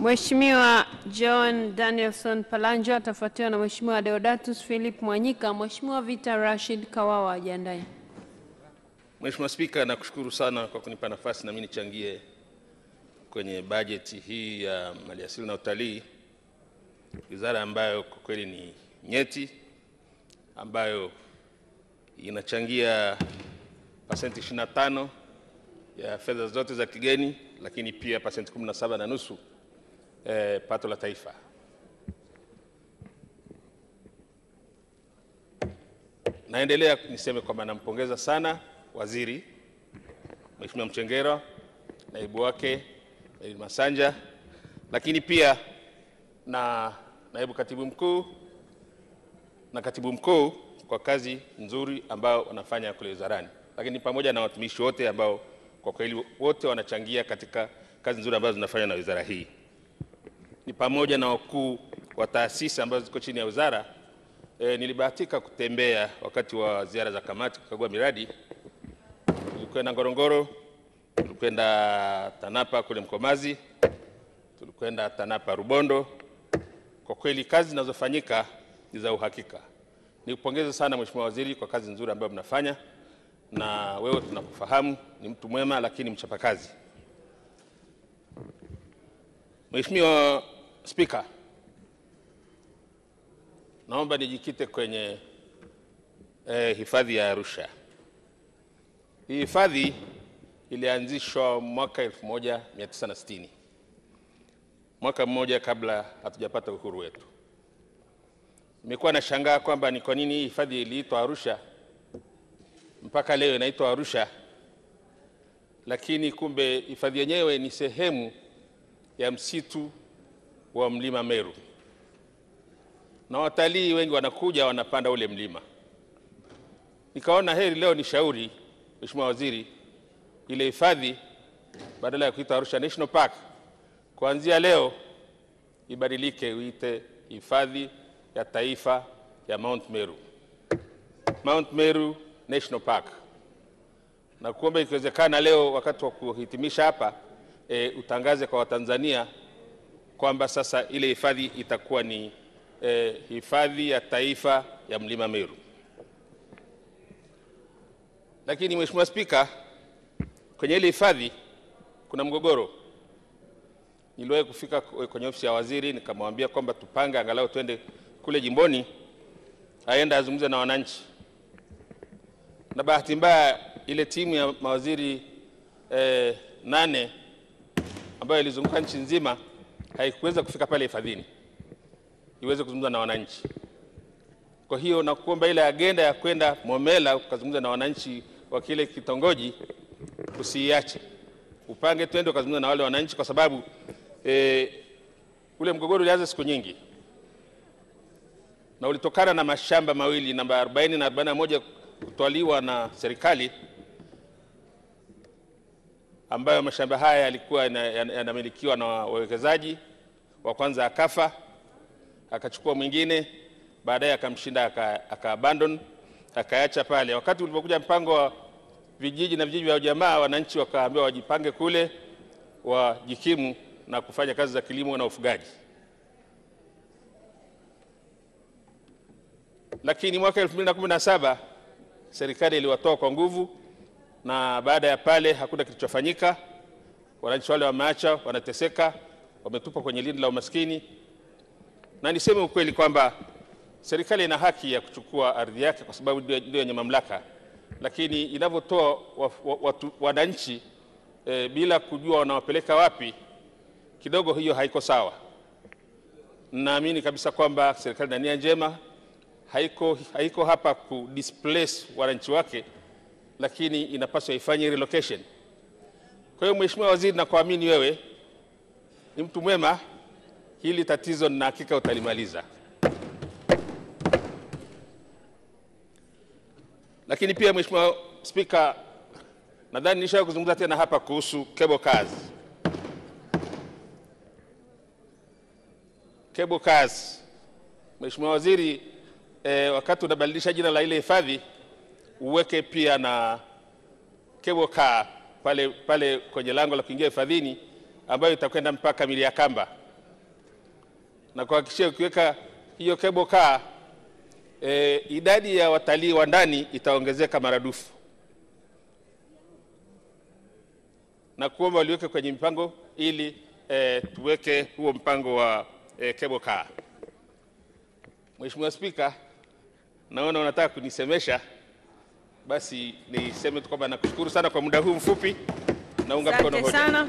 Mheshimiwa John Danielson Palanjo atafuatiwa na Mheshimiwa Deodatus Philip Mwanyika. Mheshimiwa Vita Rashid Kawawa ajiandae. Mheshimiwa Spika, nakushukuru sana kwa kunipa nafasi na mimi nichangie kwenye bajeti hii ya maliasili na utalii, wizara ambayo kwa kweli ni nyeti, ambayo inachangia pasenti 25 ya fedha zote za kigeni, lakini pia pasenti 17 na nusu eh, pato la taifa. Naendelea niseme kwamba nampongeza sana waziri Mheshimiwa Mchengerwa, naibu wake Masanja, lakini pia na naibu katibu mkuu na katibu mkuu kwa kazi nzuri ambayo wanafanya kule wizarani, lakini pamoja na watumishi wote ambao kwa kweli wote wanachangia katika kazi nzuri ambazo zinafanywa na wizara hii, pamoja na wakuu wa taasisi ambazo ziko chini ya wizara. E, nilibahatika kutembea wakati wa ziara za kamati kukagua miradi. Tulikwenda Ngorongoro, tulikwenda TANAPA kule Mkomazi, tulikwenda TANAPA Rubondo. Kwa kweli kazi zinazofanyika ni za uhakika. Nikupongeze sana Mheshimiwa Waziri kwa kazi nzuri ambayo mnafanya, na wewe tunakufahamu ni mtu mwema, lakini mchapakazi. Mheshimiwa Spika, naomba nijikite kwenye eh, hifadhi ya Arusha. Hii hifadhi ilianzishwa mwaka 1960 mwaka mmoja kabla hatujapata uhuru wetu. Nimekuwa nashangaa kwamba ni kwa nini hii hifadhi iliitwa Arusha mpaka leo inaitwa Arusha, lakini kumbe hifadhi yenyewe ni sehemu ya msitu wa mlima Meru, na watalii wengi wanakuja wanapanda ule mlima. Nikaona heri leo ni shauri Mheshimiwa Waziri, ile hifadhi badala ya kuita Arusha National Park, kuanzia leo ibadilike, uite hifadhi ya taifa ya Mount Meru, Mount Meru National Park, na kuomba ikiwezekana leo wakati wa kuhitimisha hapa e, utangaze kwa Watanzania kwamba sasa ile hifadhi itakuwa ni e, hifadhi ya taifa ya mlima Meru. Lakini Mheshimiwa Spika, kwenye ile hifadhi kuna mgogoro. Niliwahi kufika kwenye ofisi ya waziri nikamwambia kwamba tupange angalau twende kule jimboni, aenda azungumze na wananchi, na bahati mbaya ile timu ya mawaziri eh, nane ambayo ilizunguka nchi nzima haikuweza kufika pale hifadhini. Iweze kuzungumza na wananchi. Kwa hiyo nakuomba ile agenda ya kwenda Momela ukazungumza na wananchi wa kile kitongoji usiiache, upange twende ukazungumza na wale wananchi, kwa sababu e, ule mgogoro ulianza siku nyingi. Na ulitokana na mashamba mawili namba 40 na 41 kutwaliwa na serikali, ambayo mashamba haya yalikuwa yanamilikiwa na wawekezaji. Wa kwanza akafa, akachukua mwingine, baadaye akamshinda, akaabandon aka akaacha pale. Wakati ulipokuja mpango wa vijiji na vijiji vya ujamaa, wananchi wakaambiwa wajipange kule, wajikimu na kufanya kazi za kilimo na ufugaji. Lakini mwaka 2017 serikali iliwatoa kwa nguvu, na baada ya pale hakuna kilichofanyika. Wananchi wale wameacha, wanateseka, wametupa kwenye lindi la umaskini. Na niseme ukweli kwamba serikali ina haki ya kuchukua ardhi yake kwa sababu ndio yenye mamlaka, lakini inavyotoa wananchi e, bila kujua wanawapeleka wapi, kidogo hiyo haiko sawa. Naamini kabisa kwamba serikali na nia njema, haiko, haiko hapa ku displace wananchi wake, lakini inapaswa ifanye relocation. Kwa hiyo Mheshimiwa Waziri, nakuamini wewe ni mtu mwema, hili tatizo na hakika utalimaliza. Lakini pia Mheshimiwa Spika, nadhani nishawahi kuzungumza tena hapa kuhusu cable cars. Cable cars, Mheshimiwa Waziri, eh, wakati unabadilisha jina la ile hifadhi uweke pia na cable car pale, pale kwenye lango la kuingia hifadhini ambayo itakwenda mpaka Miliakamba na kuhakikishia ukiweka hiyo cable car e, idadi ya watalii wa ndani itaongezeka maradufu, na kuomba waliweke kwenye mpango ili e, tuweke huo mpango wa e, cable car. Mheshimiwa Spika, naona unataka kunisemesha, basi niseme tu kwamba nakushukuru sana kwa muda huu mfupi, naunga mkono hoja.